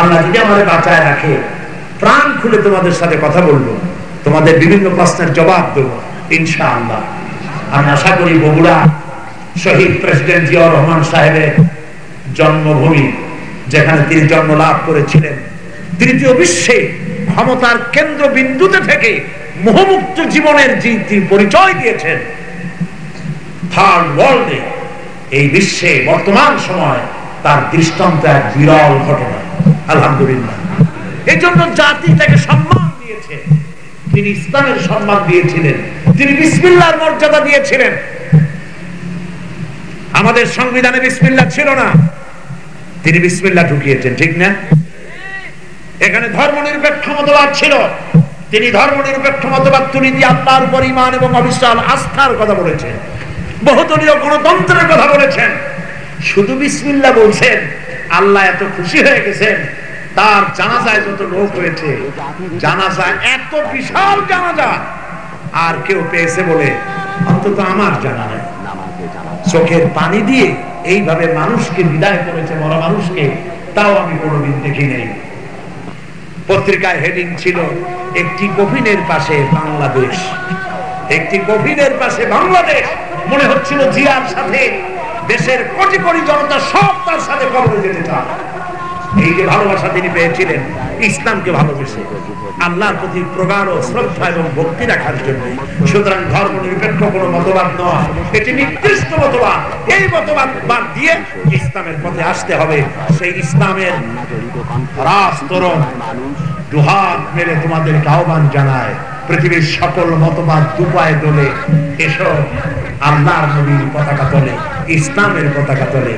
আল্লাহ যদি আমাদের বাঁচায় রাখে, প্রাণ খুলে তোমাদের সাথে কথা বলব, তোমাদের বিভিন্ন প্রশ্নের জবাব দেবো, ইনশাআল্লাহ। আমি আশা করি বগুড়া শহীদ প্রেসিডেন্ট জিয়াউর রহমান সাহেবের জন্মভূমি, যেখানে তিনি জন্ম লাভ করেছিলেন, তৃতীয় বিশ্বে ক্ষমতার কেন্দ্র বিন্দুতে থেকে মোহমুক্ত জীবনের যে তিনি পরিচয় দিয়েছেন। থার্ড ওয়ার্ল্ডে এই বিশ্বে বর্তমান সময় তার দৃষ্টান্ত এক বিরল ঘটনা। আলহামদুলিল্লাহ। এই জন্য জাতি তাকে সম্মান দিয়েছে। তিনি ইসলামের সম্মান দিয়েছিলেন। তিনি বিসমিল্লার মর্যাদা দিয়েছিলেন। আমাদের সংবিধানে বিসমিল্লা ছিল না। তিনি বিসমিল্লা ঢুকিয়েছেন, ঠিক না? এখানে ধর্ম নিরপেক্ষ মতবাদ ছিল। তিনি ধর্ম নিরপেক্ষ মতবাদ তুলে দিয়ে উপর ইমান এবং অবিশ্বাস, আস্থার কথা বলেছেন। বহুদলীয় গণতন্ত্রের কথা বলেছেন। শুধু বিসমিল্লা বলছেন, আল্লাহ এত খুশি হয়ে গেছেন। তার জানাজায় যত লোক হয়েছে জানাজা এত বিশাল জানাজা, আর কেউ পেয়েছে বলে অন্তত আমার জানা নাই। চোখের পানি দিয়ে এইভাবে মানুষকে বিদায় করেছে মরা মানুষকে, তাও আমি কোনোদিন দেখি নেই। পত্রিকায় হেডিং ছিল, একটি কফিনের পাশে বাংলাদেশ, একটি কফিনের পাশে বাংলাদেশ। মনে হচ্ছিল জিয়ার সাথে দেশের কোটি কোটি জনতা সব তার সাথে কবরে যেতে চায়। এই যে ভালোবাসা তিনি পেয়েছিলেন, ইসলামকে ভালোবেসে। আল্লাহর প্রতি প্রগাঢ় শ্রদ্ধা এবং ভক্তি রাখার জন্য। সুতরাং ধর্ম নিরপেক্ষ কোন মতবাদ নয়। এটি নির্দিষ্ট মতবাদ। এই মতবাদ বাদ দিয়ে ইসলামের পথে আসতে হবে। সেই ইসলামের রাস্তরণ দুহাত মেরে তোমাদেরকে আহ্বান জানায়। পৃথিবীর সকল মতবাদ দুপায় তোলে এসব আল্লাহর নবীর পতাকা তোলে, ইসলামের পতাকা তোলে।